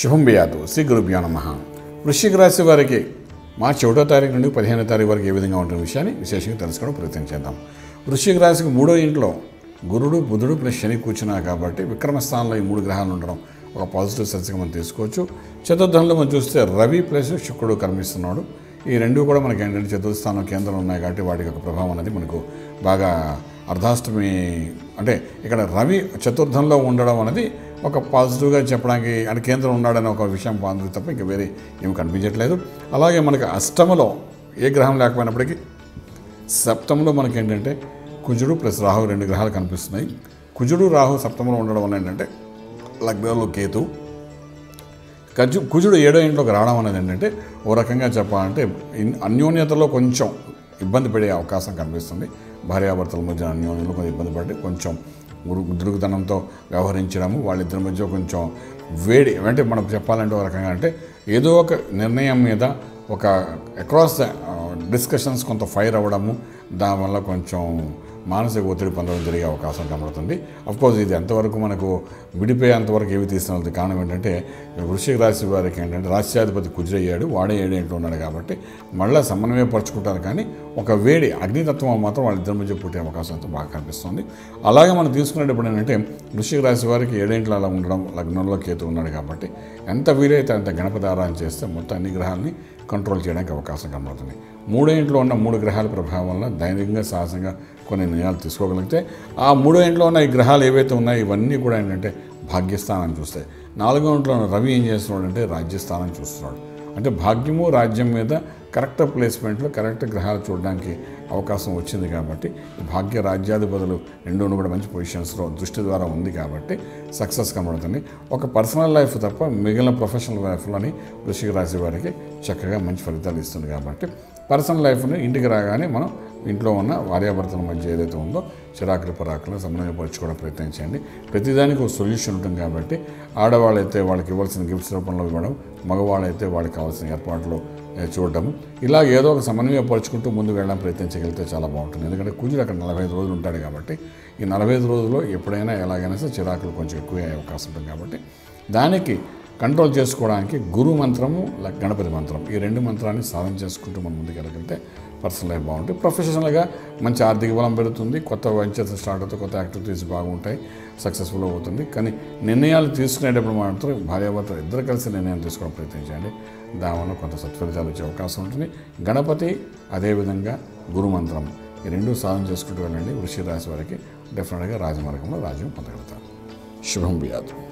శుభం బియాదు శ్రీ గురుభ్యో నమ. వృశ్చిక రాశి వారికి మార్చి ఒకటో తారీఖు నుండి పదిహేనో తారీఖు వరకు ఏ విధంగా ఉంటున్న విషయాన్ని విశేషంగా తెలుసుకోవడం ప్రయత్నం చేద్దాం. వృశ్చిక రాశికి మూడో ఇంట్లో గురుడు బుధుడు ప్లస్ శని కూర్చున్నా కాబట్టి విక్రమ స్థానంలో ఈ మూడు గ్రహాలు ఉండడం ఒక పాజిటివ్ సెన్స్గా మనం తీసుకోవచ్చు. చతుర్థంలో మనం చూస్తే రవి ప్లస్ శుక్రుడు కనిపిస్తున్నాడు. ఈ రెండు కూడా మనకి ఏంటంటే చతుర్థ కేంద్రం ఉన్నాయి కాబట్టి వాటి యొక్క ప్రభావం అనేది మనకు బాగా అర్ధాష్టమి అంటే ఇక్కడ రవి చతుర్థంలో ఉండడం అనేది ఒక పాజిటివ్గా చెప్పడానికి అంటే కేంద్రం ఉన్నాడని ఒక విషయం బాగుంది తప్ప ఇంకా వేరే ఏమి కనిపించట్లేదు. అలాగే మనకి అష్టమలో ఏ గ్రహం లేకపోయినప్పటికీ సప్తంలో మనకి ఏంటంటే కుజుడు ప్లస్ రాహు రెండు గ్రహాలు కనిపిస్తున్నాయి. కుజుడు రాహు సప్తంలో ఉండడం వల్ల ఏంటంటే లగ్నంలో కేతు కజు కుజుడు ఏడో ఇంట్లోకి రావడం అనేది ఏంటంటే ఓ రకంగా చెప్పాలంటే అన్యోన్యతలో కొంచెం ఇబ్బంది పడే అవకాశం కనిపిస్తుంది. భార్యాభర్తల మధ్య అన్యోన్యతలో కొంచెం ఇబ్బంది పడి కొంచెం ఉరు- దురుగుతనంతో వ్యవహరించడము వాళ్ళిద్దరి మధ్య కొంచెం వేడి. అంటే మనం చెప్పాలంటే ఒక రకంగా అంటే ఏదో ఒక నిర్ణయం మీద ఒక అక్రాస్ ద డిస్కషన్స్ కొంత ఫైర్ అవ్వడము దానివల్ల కొంచెం మానసిక ఒత్తిడి పొందడం జరిగే అవకాశం కనబడుతుంది. కోర్స్ ఇది ఎంతవరకు మనకు విడిపోయేంతవరకు ఏవి తీసుకున్నది కారణం ఏంటంటే వృషిక రాశి వారికి ఏంటంటే రాష్ట్రాధిపతి కుజరయ్యాడు వాడే ఏడేంట్లో ఉన్నాడు కాబట్టి మళ్ళీ సమన్వయపరుచుకుంటారు కానీ ఒక వేడి అగ్నితత్వం మాత్రం వాళ్ళిద్దరి మధ్య పుట్టే అవకాశం అయితే బాగా కనిపిస్తుంది. అలాగే మనం తీసుకునేటప్పుడు ఏంటంటే వృషిక రాశి వారికి ఏడేంట్లో అలా ఉండడం లగ్నంలో కేతు ఉన్నాడు కాబట్టి ఎంత వీలైతే అంత గణపతి ఆరాధన చేస్తే మొత్తం అన్ని గ్రహాలని కంట్రోల్ చేయడానికి అవకాశం కనబడుతుంది. మూడో ఇంట్లో ఉన్న మూడు గ్రహాల ప్రభావం వల్ల దైనికంగా సాహసంగా కొన్ని నిర్ణయాలు తీసుకోగలిగితే ఆ మూడో ఇంట్లో ఉన్న ఈ గ్రహాలు ఏవైతే ఉన్నాయో ఇవన్నీ కూడా ఏంటంటే భాగ్యస్థానం చూస్తాయి. నాలుగో ఇంట్లో ఉన్న రవి ఏం చేస్తున్నాడు అంటే రాజ్యస్థానం చూస్తున్నాడు. అంటే భాగ్యము రాజ్యం మీద కరెక్ట్ ప్లేస్మెంట్లో కరెక్ట్ గ్రహాలు చూడడానికి అవకాశం వచ్చింది కాబట్టి భాగ్య రాజ్యాధిపతులు రెండూను కూడా మంచి పొజిషన్స్లో దృష్టి ద్వారా ఉంది కాబట్టి సక్సెస్ కనబడుతుంది. ఒక పర్సనల్ లైఫ్ తప్ప మిగిలిన ప్రొఫెషనల్ లైఫ్లోని వృషిక రాశి వారికి చక్కగా మంచి ఫలితాలు ఇస్తుంది కాబట్టి పర్సనల్ లైఫ్ని ఇంటికి రాగానే మనం ఇంట్లో ఉన్న భార్యాభర్తల మధ్య ఏదైతే ఉందో చిరాకులు పరాకులు సమన్వయపరచుకోవడం ప్రయత్నించండి ప్రతిదానికి ఒక సొల్యూషన్ ఉంటుంది కాబట్టి ఆడవాళ్ళైతే వాళ్ళకి ఇవ్వాల్సిన గిఫ్ట్స్ రూపంలో ఇవ్వడం మగవాళ్ళైతే వాళ్ళకి కావాల్సిన ఏర్పాట్లు చూడటం ఇలా ఏదో ఒక సమన్వయపరుచుకుంటూ ముందుకు వెళ్ళడం ప్రయత్నించగలిగితే చాలా బాగుంటుంది. ఎందుకంటే కుజుడు అక్కడ నలభై ఐదు రోజులు ఉంటాడు కాబట్టి ఈ నలభై ఐదు రోజుల్లో ఎప్పుడైనా ఎలాగైనా సరే చిరాకులు కొంచెం ఎక్కువ అయ్యే అవకాశం ఉంటుంది కాబట్టి దానికి కంట్రోల్ చేసుకోవడానికి గురు మంత్రము లే- గణపతి మంత్రం. ఈ రెండు మంత్రాన్ని సాధన చేసుకుంటూ మనం ముందుకు వెళ్ళగలిగితే పర్సనల్ లైఫ్ బాగుంటుంది. ప్రొఫెషనల్గా మంచి ఆర్థిక బలం పెరుగుతుంది. కొత్త వెంచర్స్ స్టార్ట్ అవుతాయి కొత్త యాక్టివిటీస్ బాగుంటాయి సక్సెస్ఫుల్ అవుతుంది. కానీ నిర్ణయాలు తీసుకునేటప్పుడు మాత్రం భార్యాభర్త ఇద్దరు కలిసి నిర్ణయం తీసుకోవడం ప్రయత్నించండి దానివల్ల కొంత సత్ఫలితాలు వచ్చే అవకాశం ఉంటుంది. గణపతి అదేవిధంగా గురు మంత్రం. ఈ రెండు సాధన చేసుకుంటూ వెళ్ళండి. వృషి రాశి వారికి డెఫినెట్గా రాజమార్గంలో రాజ్యం పొందగలుగుతారు. శుభం బియాదు